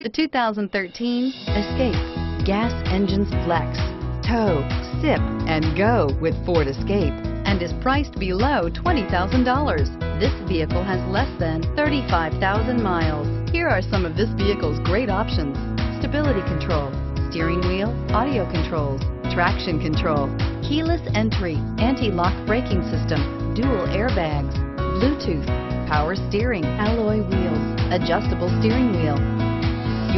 The 2013 Escape. Gas engines flex, tow, sip, and go with Ford Escape and is priced below $20,000. This vehicle has less than 35,000 miles. Here are some of this vehicle's great options. Stability control, steering wheel, audio controls, traction control, keyless entry, anti-lock braking system, dual airbags, Bluetooth, power steering, alloy wheels, adjustable steering wheel,